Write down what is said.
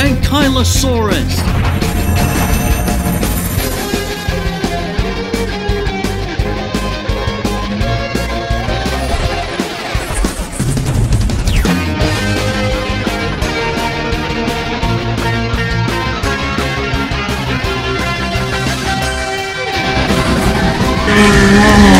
Ankylosaurus. Kylosaurus. Ah.